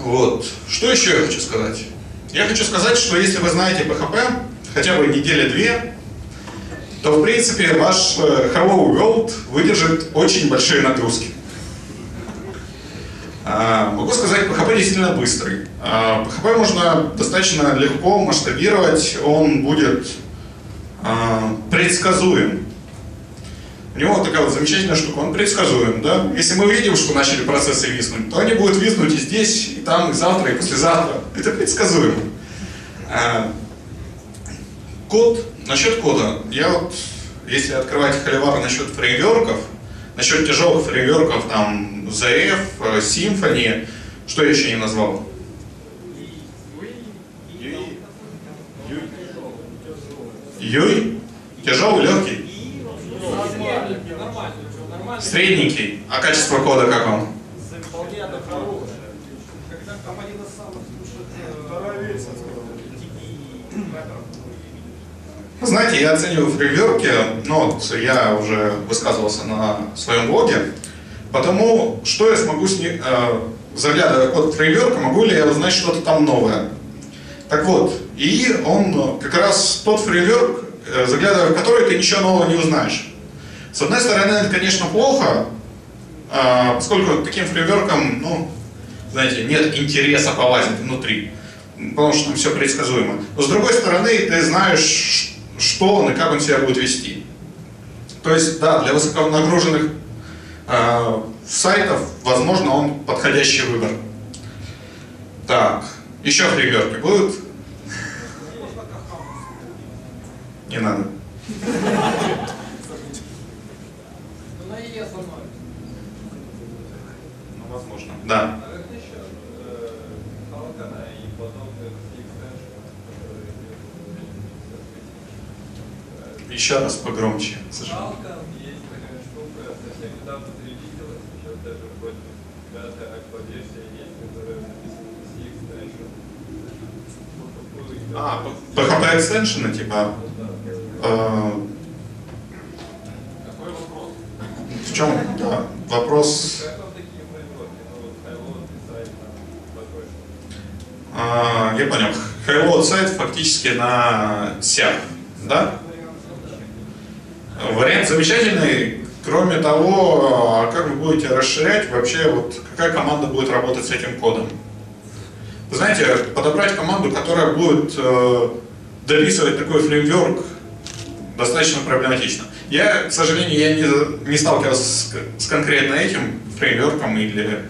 Вот. Что еще я хочу сказать? Я хочу сказать, что если вы знаете PHP, хотя бы недели-две, то в принципе ваш э, Hello World выдержит очень большие нагрузки. А, Могу сказать, PHP действительно быстрый. А, PHP можно достаточно легко масштабировать, он будет а, предсказуем. У него вот такая вот замечательная штука, он предсказуем, да? Если мы видим, что начали процессы виснуть, то они будут виснуть и здесь, и там, и завтра, и послезавтра. Это предсказуемо. А, Код, насчет кода, я вот, если открывать холивар насчет фреймворков, насчет тяжелых фреймворков, там, ZF, Symfony, что я еще не назвал? Юй? Тяжелый, легкий? Нормально, нормально, что, нормально. Средненький. А качество кода как вам? Вполне хорошее. Когда там один из самых слушает Знаете, я оцениваю фреймворки, вот я уже высказывался на своем блоге, потому что я смогу с ним, э, заглядывая в код фреймворка, могу ли я узнать что-то там новое. Так вот, и он э, как раз тот фреймворк, э, заглядывая в который ты ничего нового не узнаешь. С одной стороны, это, конечно, плохо, а, поскольку таким фреймворком, ну, знаете, нет интереса полазить внутри, потому что там все предсказуемо. Но с другой стороны, ты знаешь, что он и как он себя будет вести. То есть, да, для высоконагруженных э, сайтов, возможно, он подходящий выбор. Так, еще фреймворки будут? Не надо. Ну, на ЕС основной. Ну, возможно. Да. А как насчет э, Falcon и подобных экстеншенов, которые Еще раз погромче. к сожалению. А, PHP экстеншены, типа. э, Какой вопрос? в чем да, вопрос? Ну. А, я понял. Highload сайт фактически на SEP, да? Вариант замечательный. Кроме того, а как вы будете расширять вообще, вот какая команда будет работать с этим кодом? Вы знаете, подобрать команду, которая будет э, дописывать такой фреймворк, достаточно проблематично. Я, к сожалению, я не, не сталкивался с, с конкретно этим фреймворком или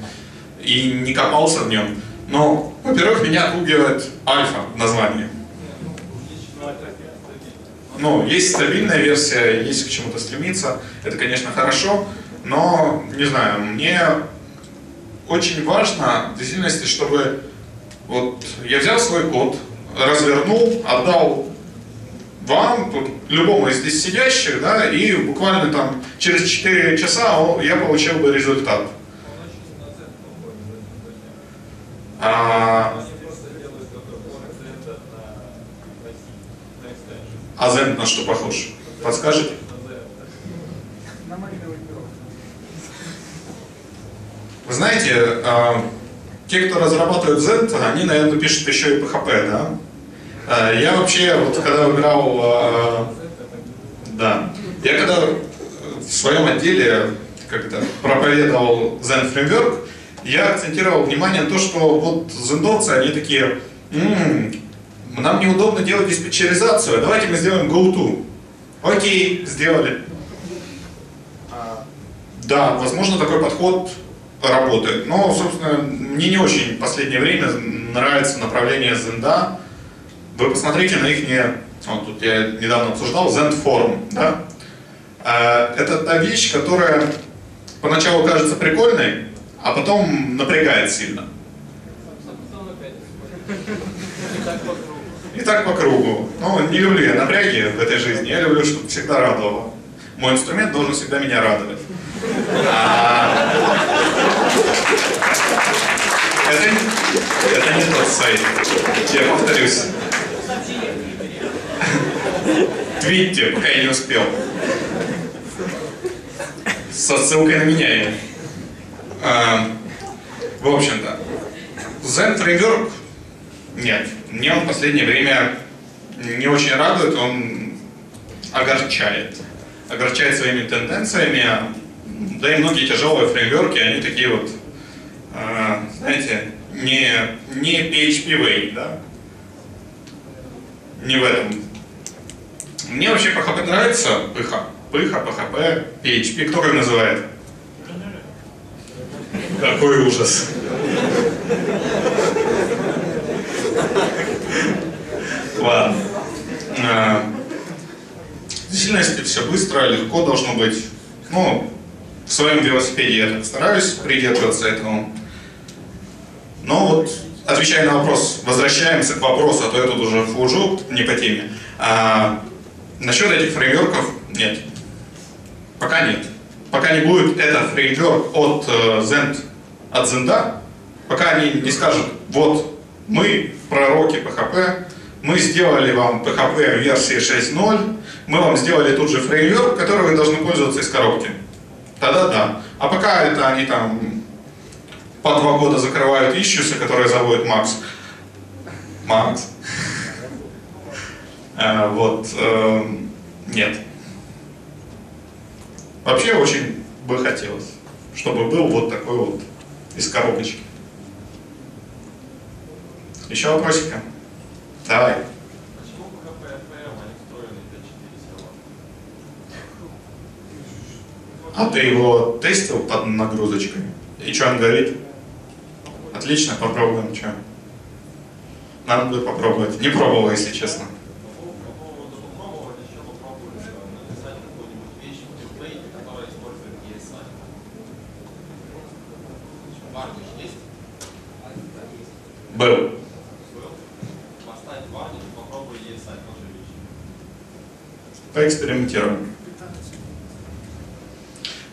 и не копался в нем. Но, во-первых, меня отпугивает альфа в названии. Ну, есть стабильная версия, есть к чему-то стремиться. Это, конечно, хорошо, но, не знаю, мне очень важно в действительности, чтобы вот я взял свой код, развернул, отдал вам, любому из здесь сидящих, да, и буквально там через 4 часа я получил бы результат. А, Они просто делают такой форекс Z на России, на Extension. А Zend на что похож? Пирог. Вы знаете, а, те, кто разрабатывает Zend, они, наверное, пишут еще и PHP, да? А, Я вообще, вот когда выбирал, а, да, я когда в своем отделе как-то проповедовал Zen Framework, я акцентировал внимание на то, что вот зендовцы, они такие, «М, нам неудобно делать диспетчеризацию, давайте мы сделаем GoTo. Окей, сделали. А, Да, возможно, такой подход работает. Но, собственно, мне не очень в последнее время нравится направление Zend. Вы посмотрите на их. Вот тут я недавно обсуждал Zend Forum, да? А, Это та вещь, которая поначалу кажется прикольной, а потом напрягает сильно. И так по кругу. Ну, не люблю я напряги в этой жизни. Я люблю, чтобы всегда радовало. Мой инструмент должен всегда меня радовать. А, Это, это не тот сайт. Я повторюсь. Твитте, пока я не успел. Со ссылкой на меня. А, В общем-то, Zen Framework нет. Мне он в последнее время не очень радует, он огорчает. Огорчает своими тенденциями, да и многие тяжелые фреймворки, они такие вот, э, знаете, не, не PHP way, да? Не в этом. Мне вообще PHP нравится, пыха, пыха, PHP, PHP, кто как называет? Какой ужас. Ладно. А, В действительности все быстро, легко должно быть. Ну, в своем велосипеде я так стараюсь придерживаться этого. Но вот, отвечая на вопрос, возвращаемся к вопросу, а то я тут уже фужу не по теме. А, насчет этих фреймворков нет. Пока нет. Пока не будет этот фреймворк от э, Zend, от Zend, пока они не скажут, вот мы, пророки PHP, мы сделали вам PHP версии 6.0, мы вам сделали тут же фреймворк, который вы должны пользоваться из коробки. Тогда да. А пока это они там по два года закрывают ищусы, которые заводит Макс. Макс. Э, Вот. эм, Нет. Вообще очень бы хотелось, чтобы был вот такой вот из коробочки. Еще вопросики? Давай. Почему FM они встроены для 4 сервера? А ты его тестил под нагрузочкой? И что он говорит? Отлично, попробуем, что? Надо будет попробовать. Не пробовал, если честно. По поводу по поводу попробовать, еще попробуешь э, написать какую-нибудь вещь в темплейте, которая использует ESI. Варниш есть? Был. Поэкспериментируем.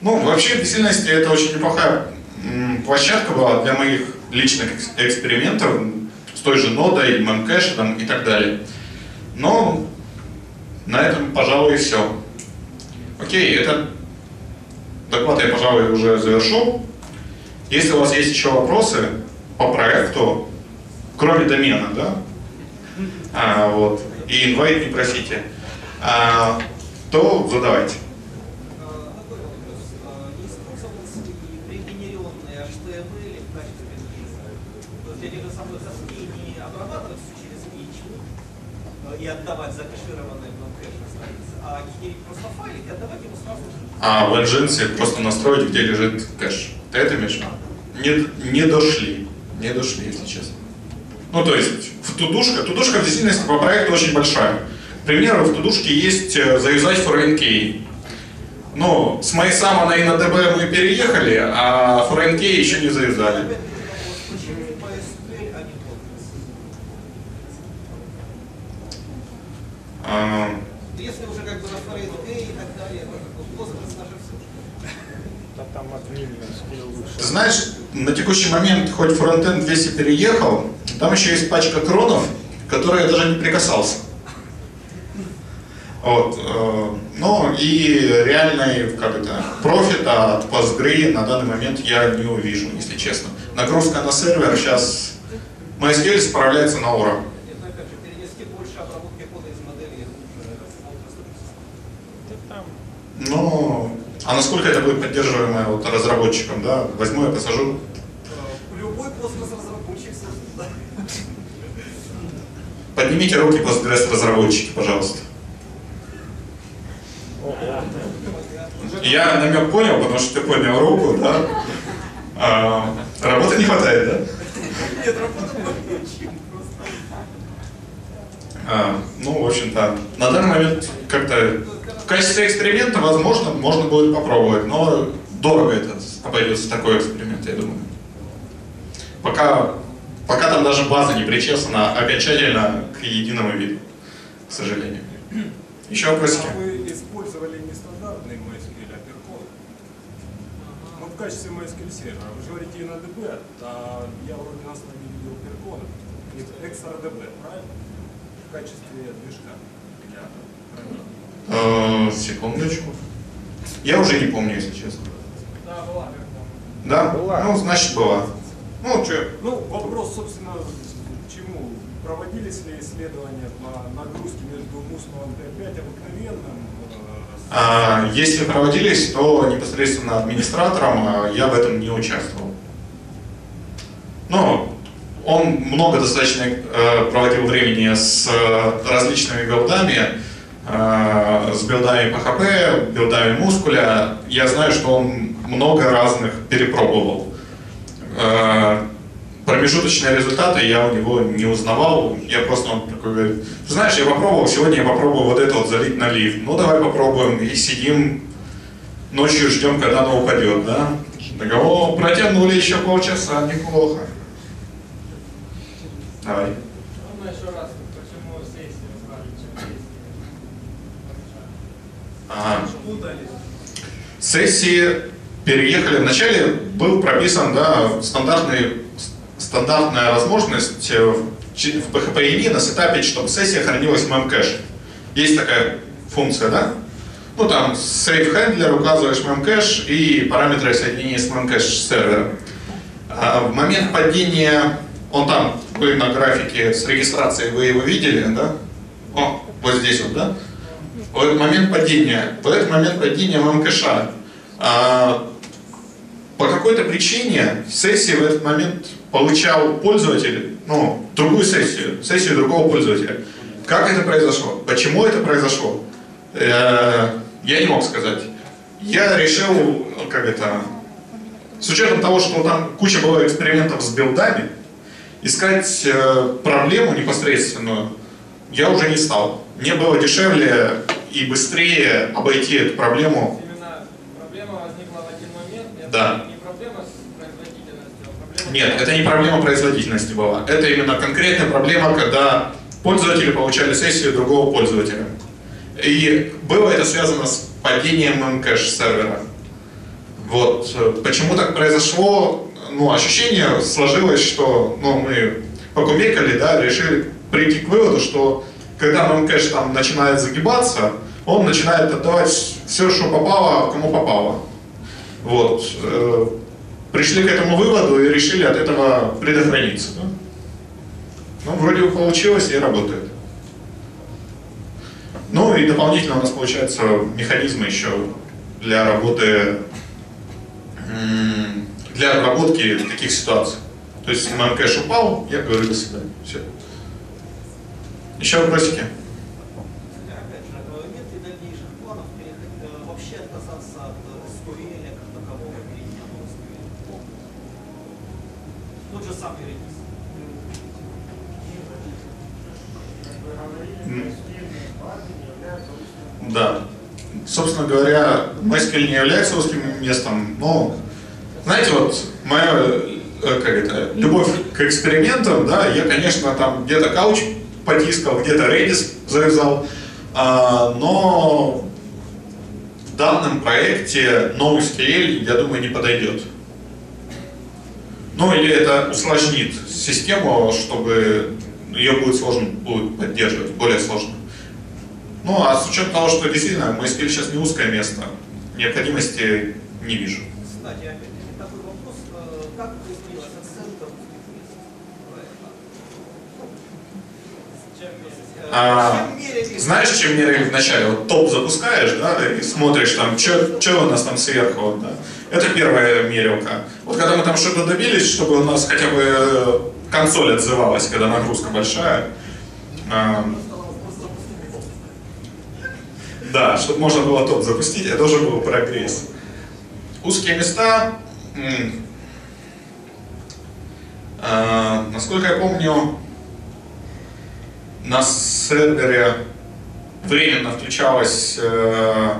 Ну, вообще, в действительности, это очень неплохая площадка была для моих личных экс- экспериментов с той же нодой, мемкэшем и так далее. Но на этом, пожалуй, все. Окей, это доклад я, пожалуй, уже завершу. Если у вас есть еще вопросы по проекту, кроме домена, да, а, вот, и инвайт не просите, а, то задавайте. И отдавать закэшированные в кэш страницы, а генерить просто файлик и отдавать его сразу же. А в Nginx просто настроить, где лежит кэш. Ты это имеешь? Не, не дошли. Не дошли, если честно. Ну, то есть, в тудушка, тудушка в действительности по проекту очень большая. К примеру, в тудушке есть заюзать ForeignKey. Ну, с MySama на InnoDB мы переехали, а ForeignKey еще не PSQL, а Если уже как бы на ForeignKey и так далее, наше все. Ты знаешь, на текущий момент хоть фронтенд весь и переехал, там еще есть пачка кронов, которые я даже не прикасался. Вот, э, ну и реальный, как это, профита от Postgre на данный момент я не увижу, если честно. Нагрузка на сервер сейчас MySQL справляется на ура. Ну, а насколько это будет поддерживаемое вот разработчиком, да? Возьму я посажу. Любой Postgres разработчик. Поднимите руки Postgres разработчики, пожалуйста. Я намек понял, потому что ты поднял руку, да? А, работы не хватает, да? Нет, просто. А, ну, в общем-то, на данный момент как-то в качестве эксперимента, возможно, можно будет попробовать, но дорого это обойдется такой эксперимент, я думаю. Пока, пока там даже база не причесана окончательно к единому виду, к сожалению. Еще вопросики? А вы использовали нестандартный MySQL, а Percol? Ну, в качестве MySQL сервера. Вы же говорите InnoDB, а я вроде на основе видел Percol. XRDB, правильно? В качестве движка для хранения. Э, секундочку. Я уже не помню, если честно. Да, была Да? Была. Ну, значит, была. Ну, что, Ну, вопрос, собственно, к чему? Проводились ли исследования по нагрузке между мускулом Т5 обыкновенным? А, Если проводились, то непосредственно администратором а, я в этом не участвовал. Но он много достаточно э, проводил времени с различными билдами, с билдами PHP, билдами мускуля. Я знаю, что он много разных перепробовал. Промежуточные результаты я у него не узнавал. Я просто он такой говорит, «Ты знаешь, я попробовал, сегодня я попробую вот это вот залить на лифт. Ну давай попробуем. И сидим ночью ждем, когда оно упадет, да? Так, о, протянули еще полчаса, неплохо. Давай. Ага. Сессии переехали. Вначале был прописан да, стандартный, стандартная возможность э, в чи- в PHP INI на сетапе, чтобы сессия хранилась в memcache. Есть такая функция, да? Ну там save handler, указываешь memcache и параметры соединения с memcache сервером. А в момент падения, он там, вы на графике с регистрацией, вы его видели, да? О, вот здесь вот, да? В этот момент падения, в этот момент падения мемкэша, а, по какой-то причине сессии в этот момент получал пользователь, ну, другую сессию, сессию другого пользователя. Как это произошло? Почему это произошло? Э, Я не мог сказать. Я решил, как это, с учетом того, что там куча было экспериментов с билдами, искать э, проблему непосредственную я уже не стал. Мне было дешевле и быстрее обойти эту проблему. Именно проблема возникла в один момент, Да. не проблема с производительностью, а проблема... Нет, это не проблема производительности была. Это именно конкретная проблема, когда пользователи получали сессию другого пользователя. И было это связано с падением мемкэш сервера. Вот. э, Почему так произошло? Ну, ощущение сложилось, что ну, мы покумекали, да, решили прийти к выводу, что когда мемкэш там начинает загибаться, он начинает отдавать все, что попало, кому попало. Вот. Пришли к этому выводу и решили от этого предохраниться. да. Ну, вроде бы получилось и работает. Ну и дополнительно у нас получается механизмы еще для работы, для обработки таких ситуаций. То есть если кэш упал, я говорю до свидания. Все. Еще вопросики? Тот же самый Redis. Да. Собственно говоря, MySQL не является узким местом, но, знаете, вот моя, э, как это, любовь к экспериментам, да, я, конечно, там где-то кауч потискал, где-то Redis завязал, а, но в данном проекте NoSQL, я думаю, не подойдет. Ну или это усложнит систему, чтобы ее будет сложно будет поддерживать, более сложно. Ну, а с учетом того, что действительно MySQL сейчас не узкое место, необходимости не вижу. Кстати, опять-таки такой вопрос, э, как изменилась оценка? А? Знаешь, чем мерили вначале? Вот топ запускаешь, да, и смотришь там, что у нас там сверху, вот, да. Это первая мерилка. Вот когда мы там что-то добились, чтобы у нас хотя бы э, консоль отзывалась, когда нагрузка большая, а, да, чтобы можно было топ запустить, это уже был прогресс. Узкие места, а, насколько я помню, на сервере временно включалось э,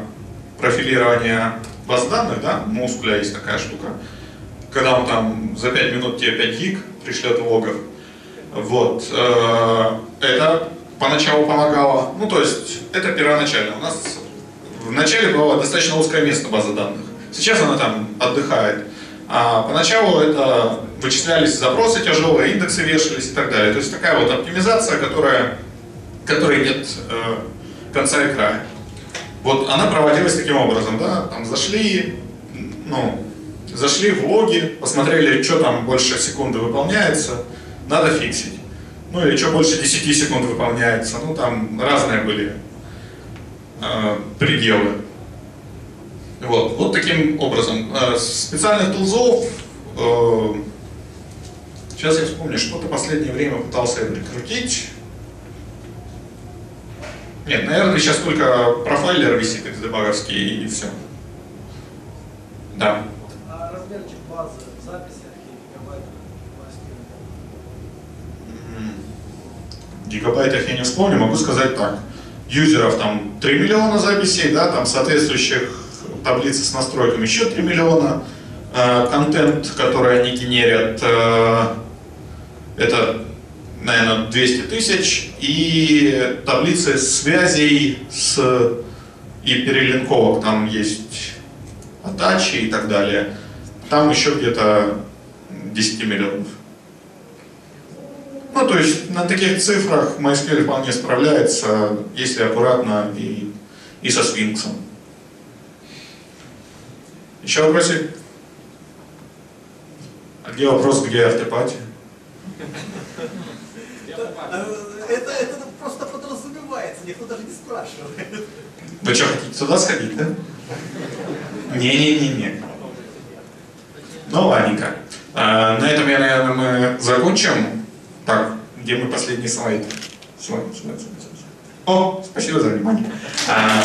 профилирование баз данных, да, у Мускуля есть такая штука, когда он там за 5 минут тебе 5 гиг пришлет логов. Вот. э, это поначалу помогало. Ну, то есть, это первоначально. У нас в начале было достаточно узкое место базы данных. Сейчас она там отдыхает. А поначалу это вычислялись запросы тяжелые, индексы вешались и так далее. То есть такая вот оптимизация, которая, которой нет э, конца и края. Вот она проводилась таким образом, да, там зашли, ну, зашли в логи, посмотрели, что там больше секунды выполняется, надо фиксить. Ну или что больше 10 секунд выполняется, ну там разные были э, пределы. Вот, вот таким образом. Э, Специальных тулзов, э, сейчас я вспомню, что-то последнее время пытался прикрутить. Нет, наверное, сейчас только профайлер висит XDebugовский и все. Да. А размерчик базы в записях и гигабайтов М, Гигабайтов я не вспомню, могу сказать так. Юзеров там 3 миллиона записей, да, там соответствующих таблиц с настройками еще 3 миллиона. Э, контент, который они генерят, э, это, наверное, 200 тысяч. И таблицы связей с и перелинковок, там есть атачи и так далее. Там еще где-то 10 миллионов. Ну, то есть на таких цифрах MySQL вполне справляется, если аккуратно и, и со свинксом. Еще вопросы? А где вопрос, где автопатия? Это, это просто подразумевается, никто даже не спрашивает. Вы что, хотите туда сходить, да? Не-не-не-не. Ну, ладненько. А, на этом, я, наверное, мы закончим. Так, где мой последний? Слайд, слайд, слайд, слайд. О, спасибо за внимание. А,